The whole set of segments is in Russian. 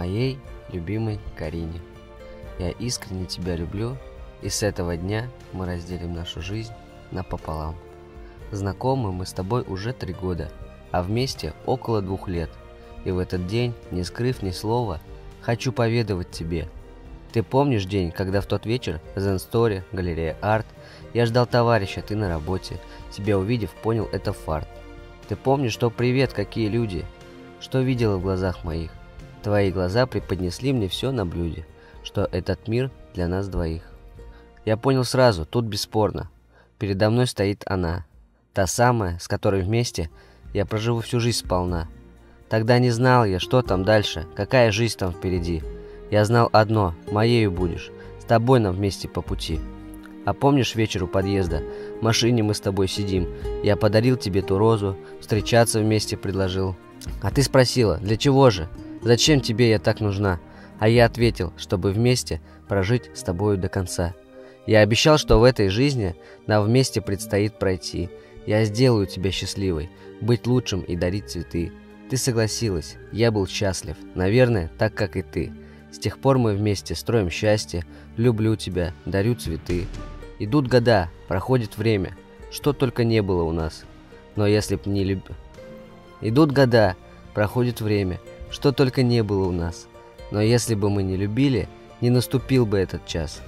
моей любимой Карине. Я искренне тебя люблю, и с этого дня мы разделим нашу жизнь напополам. Знакомы мы с тобой уже три года, а вместе около двух лет. И в этот день, не скрыв ни слова, хочу поведовать тебе. Ты помнишь день, когда в тот вечер в Зенсторе, галерея Арт, я ждал товарища, ты на работе, тебя увидев, понял, это фарт. Ты помнишь, что привет, какие люди, что видела в глазах моих. Твои глаза преподнесли мне все на блюде, что этот мир для нас двоих. Я понял сразу, тут бесспорно. Передо мной стоит она, та самая, с которой вместе я проживу всю жизнь сполна. Тогда не знал я, что там дальше, какая жизнь там впереди. Я знал одно, моею будешь, с тобой нам вместе по пути. А помнишь вечер у подъезда? В машине мы с тобой сидим. Я подарил тебе ту розу, встречаться вместе предложил. А ты спросила, для чего же? Зачем тебе я так нужна? А я ответил, чтобы вместе прожить с тобою до конца. Я обещал, что в этой жизни нам вместе предстоит пройти. Я сделаю тебя счастливой, быть лучшим и дарить цветы. Ты согласилась, я был счастлив, наверное, так как и ты. С тех пор мы вместе строим счастье, люблю тебя, дарю цветы. Идут года, проходит время, что только не было у нас. Но если б не люб... Идут года, проходит время, что только не было у нас. Но если бы мы не любили, не наступил бы этот час.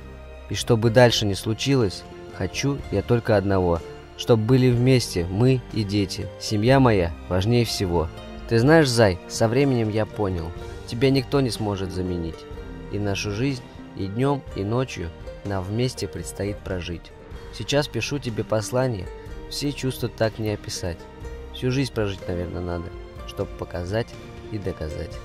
И чтобы дальше не случилось, хочу я только одного, чтобы были вместе мы и дети. Семья моя важнее всего. Ты знаешь, Зай, со временем я понял, тебя никто не сможет заменить. И нашу жизнь и днем, и ночью нам вместе предстоит прожить. Сейчас пишу тебе послание, все чувства так не описать. Всю жизнь прожить, наверное, надо, чтобы показать и доказать.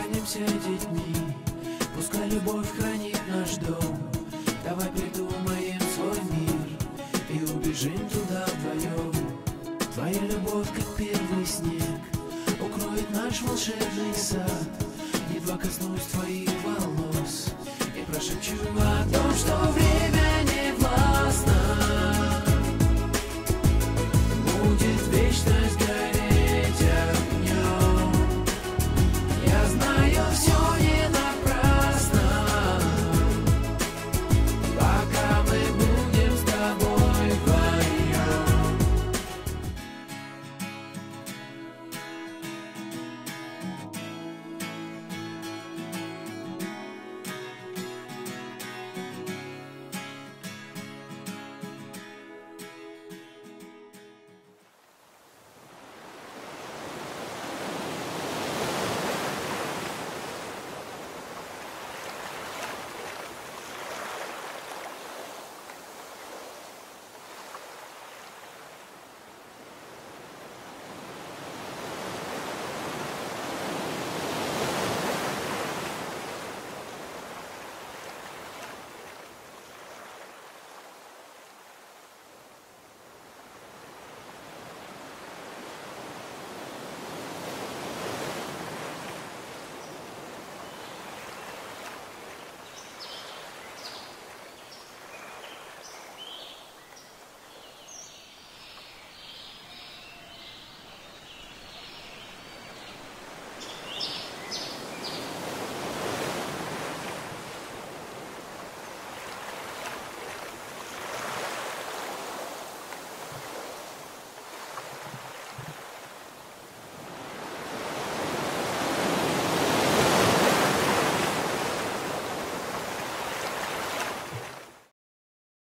Останемся детьми, пускай любовь хранит наш дом. Давай придумаем свой мир и убежим туда вдвоем. Твоя любовь, как первый снег, укроет наш волшебный сад. Едва коснусь твоих волос и прошепчу о том, что время.